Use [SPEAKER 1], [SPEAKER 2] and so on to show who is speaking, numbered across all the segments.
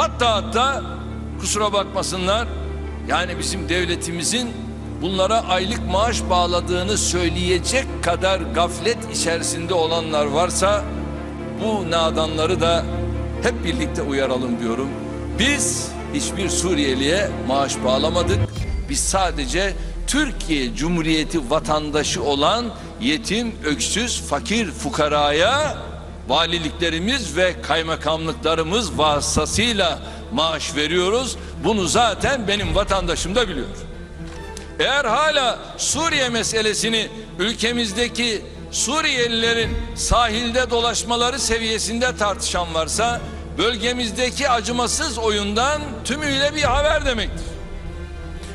[SPEAKER 1] Hatta hatta kusura bakmasınlar yani bizim devletimizin bunlara aylık maaş bağladığını söyleyecek kadar gaflet içerisinde olanlar varsa bu nadanları da hep birlikte uyaralım diyorum. Biz hiçbir Suriyeliye maaş bağlamadık. Biz sadece Türkiye Cumhuriyeti vatandaşı olan yetim, öksüz, fakir, fukaraya valiliklerimiz ve kaymakamlıklarımız vasıtasıyla maaş veriyoruz. Bunu zaten benim vatandaşım da biliyor. Eğer hala Suriye meselesini ülkemizdeki Suriyelilerin sahilde dolaşmaları seviyesinde tartışan varsa bölgemizdeki acımasız oyundan tümüyle bir haber demektir.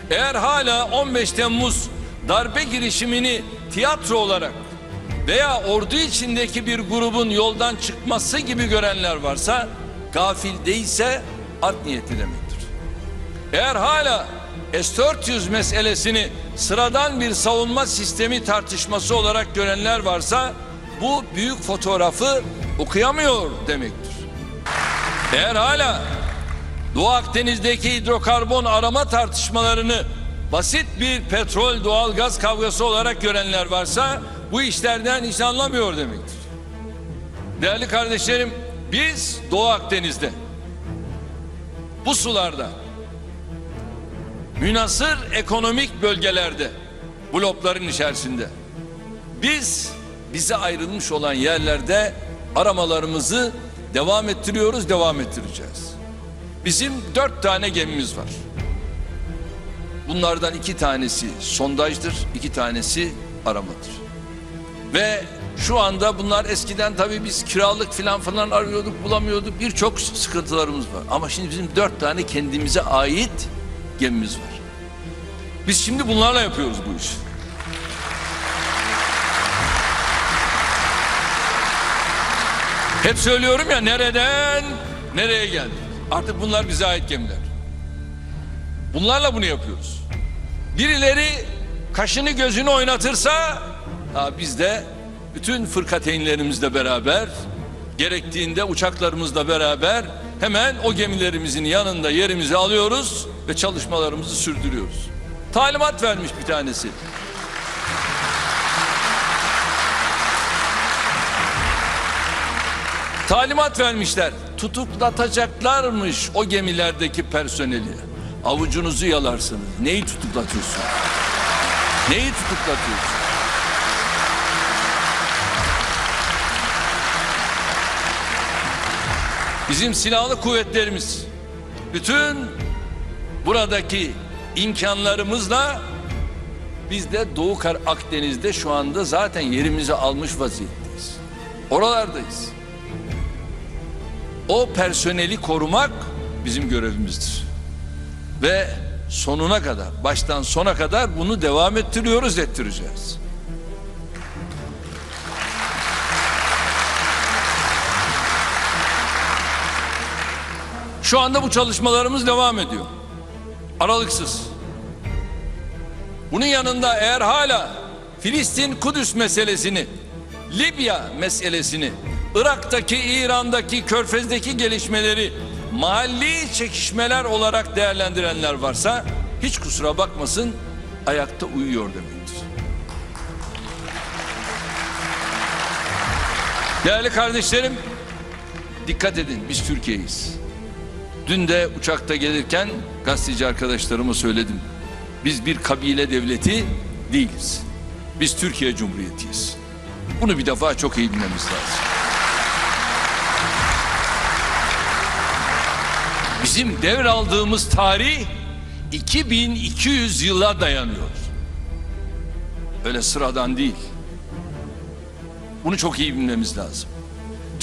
[SPEAKER 1] Eğer hala 15 Temmuz darbe girişimini tiyatro olarak veya ordu içindeki bir grubun yoldan çıkması gibi görenler varsa gafil değilse art niyeti demektir. Eğer hala S-400 meselesini sıradan bir savunma sistemi tartışması olarak görenler varsa bu büyük fotoğrafı okuyamıyor demektir. Eğer hala Doğu Akdeniz'deki hidrokarbon arama tartışmalarını basit bir petrol doğalgaz kavgası olarak görenler varsa bu işlerden hiç anlamıyor demektir. Değerli kardeşlerim biz Doğu Akdeniz'de bu sularda münasır ekonomik bölgelerde blokların içerisinde biz bize ayrılmış olan yerlerde aramalarımızı devam ettiriyoruz, devam ettireceğiz. Bizim dört tane gemimiz var. Bunlardan iki tanesi sondajdır, iki tanesi aramadır. Ve şu anda bunlar eskiden tabii biz kiralık filan falan arıyorduk, bulamıyorduk. Birçok sıkıntılarımız var. Ama şimdi bizim dört tane kendimize ait gemimiz var. Biz şimdi bunlarla yapıyoruz bu işi. Hep söylüyorum ya nereden nereye geldik. Artık bunlar bize ait gemiler. Bunlarla bunu yapıyoruz. Birileri kaşını gözünü oynatırsa biz de bütün fırkateynlerimizle beraber gerektiğinde uçaklarımızla beraber hemen o gemilerimizin yanında yerimizi alıyoruz ve çalışmalarımızı sürdürüyoruz. Talimat vermiş bir tanesi. Talimat vermişler. Tutuklatacaklarmış o gemilerdeki personeli. Avucunuzu yalarsınız. Neyi tutuklatıyorsun? Neyi tutuklatıyorsun? Bizim silahlı kuvvetlerimiz bütün buradaki imkanlarımızla biz de Doğu Kar Akdeniz'de şu anda zaten yerimizi almış vaziyetteyiz. Oralardayız. O personeli korumak bizim görevimizdir. Ve sonuna kadar, baştan sona kadar bunu devam ettiriyoruz, ettireceğiz. Şu anda bu çalışmalarımız devam ediyor. Aralıksız. Bunun yanında eğer hala Filistin Kudüs meselesini, Libya meselesini, Irak'taki, İran'daki, Körfez'deki gelişmeleri mahalli çekişmeler olarak değerlendirenler varsa hiç kusura bakmasın ayakta uyuyor demektir. Değerli kardeşlerim dikkat edin biz Türkiye'yiz. Dün de uçakta gelirken gazeteci arkadaşlarıma söyledim. Biz bir kabile devleti değiliz. Biz Türkiye Cumhuriyeti'yiz. Bunu bir defa çok iyi bilmemiz lazım. Bizim devraldığımız tarih 2200 yıla dayanıyor. Öyle sıradan değil. Bunu çok iyi bilmemiz lazım.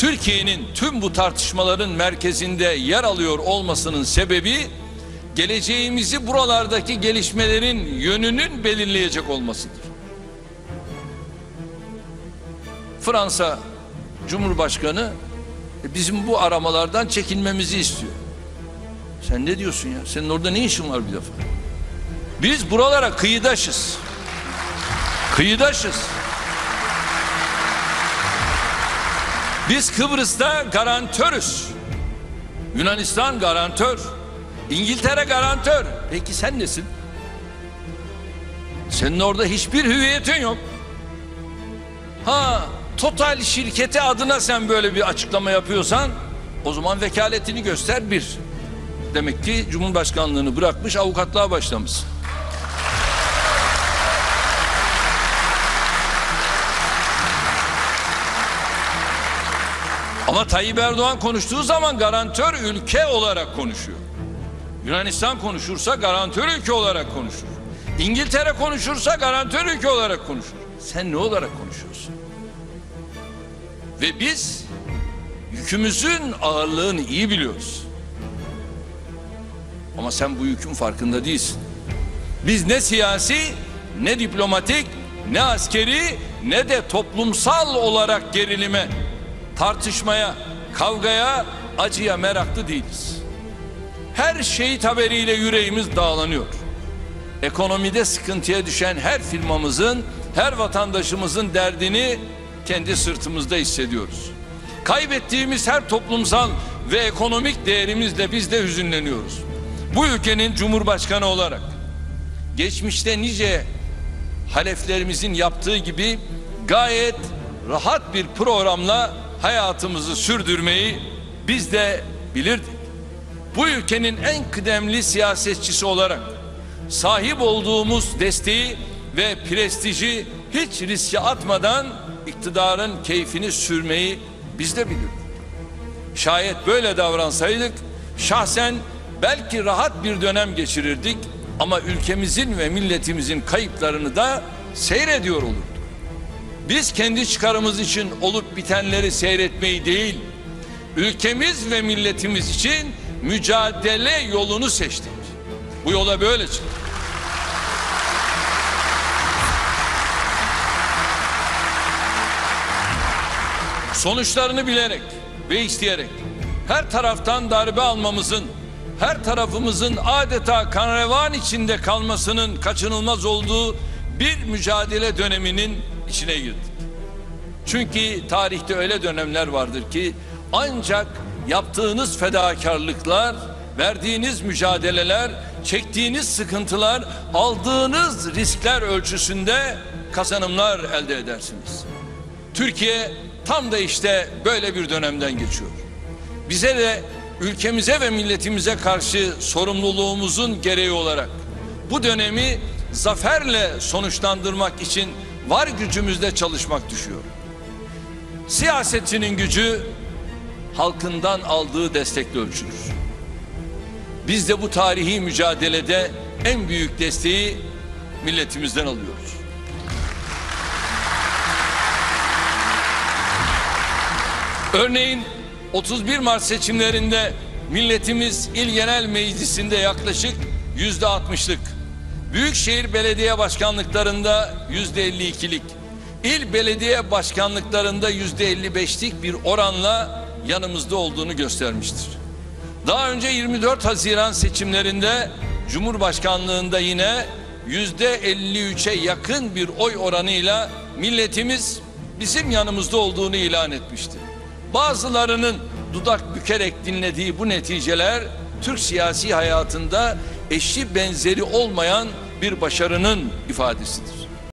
[SPEAKER 1] Türkiye'nin tüm bu tartışmaların merkezinde yer alıyor olmasının sebebi geleceğimizi buralardaki gelişmelerin yönünün belirleyecek olmasıdır. Fransa Cumhurbaşkanı e, bizim bu aramalardan çekilmemizi istiyor. Sen ne diyorsun ya? Senin orada ne işin var bir defa? Biz buralara kıyıdaşız. Kıyıdaşız. Biz Kıbrıs'ta garantörüz. Yunanistan garantör. İngiltere garantör. Peki sen nesin? Senin orada hiçbir hüviyetin yok. Ha, Total şirketi adına sen böyle bir açıklama yapıyorsan o zaman vekaletini göster bir. Demek ki Cumhurbaşkanlığını bırakmış avukatlığa başlamış. Ama Tayyip Erdoğan konuştuğu zaman garantör ülke olarak konuşuyor. Yunanistan konuşursa garantör ülke olarak konuşur. İngiltere konuşursa garantör ülke olarak konuşur. Sen ne olarak konuşuyorsun? Ve biz yükümüzün ağırlığını iyi biliyoruz. Ama sen bu yükün farkında değilsin. Biz ne siyasi, ne diplomatik, ne askeri, ne de toplumsal olarak gerilime, tartışmaya, kavgaya, acıya meraklı değiliz. Her şehit haberiyle yüreğimiz dağlanıyor. Ekonomide sıkıntıya düşen her firmamızın, her vatandaşımızın derdini kendi sırtımızda hissediyoruz. Kaybettiğimiz her toplumsal ve ekonomik değerimizle biz de hüzünleniyoruz. Bu ülkenin cumhurbaşkanı olarak geçmişte nice haleflerimizin yaptığı gibi gayet rahat bir programla hayatımızı sürdürmeyi biz de bilirdik. Bu ülkenin en kıdemli siyasetçisi olarak sahip olduğumuz desteği ve prestiji hiç riske atmadan iktidarın keyfini sürmeyi biz de bilirdik. Şayet böyle davransaydık şahsen belki rahat bir dönem geçirirdik ama ülkemizin ve milletimizin kayıplarını da seyrediyor olurduk. Biz kendi çıkarımız için olup bitenleri seyretmeyi değil, ülkemiz ve milletimiz için mücadele yolunu seçtik. Bu yola böyle çıktık. Sonuçlarını bilerek ve isteyerek her taraftan darbe almamızın, her tarafımızın adeta kanrevan içinde kalmasının kaçınılmaz olduğu bir mücadele döneminin içine girdik. Çünkü tarihte öyle dönemler vardır ki ancak yaptığınız fedakarlıklar, verdiğiniz mücadeleler, çektiğiniz sıkıntılar, aldığınız riskler ölçüsünde kazanımlar elde edersiniz. Türkiye tam da işte böyle bir dönemden geçiyor. Bize de ülkemize ve milletimize karşı sorumluluğumuzun gereği olarak bu dönemi zaferle sonuçlandırmak için var gücümüzle çalışmak düşüyor. Siyasetçinin gücü halkından aldığı destekle ölçülür. Biz de bu tarihi mücadelede en büyük desteği milletimizden alıyoruz. Örneğin 31 Mart seçimlerinde milletimiz İl Genel Meclisi'nde yaklaşık yüzde altmışlık, Büyükşehir Belediye Başkanlıklarında yüzde 52'lik, il belediye başkanlıklarında yüzde 55'lik bir oranla yanımızda olduğunu göstermiştir. Daha önce 24 Haziran seçimlerinde Cumhurbaşkanlığında yine yüzde 53'e yakın bir oy oranıyla milletimiz bizim yanımızda olduğunu ilan etmişti. Bazılarının dudak bükerek dinlediği bu neticeler Türk siyasi hayatında eşi benzeri olmayan bir başarının ifadesidir.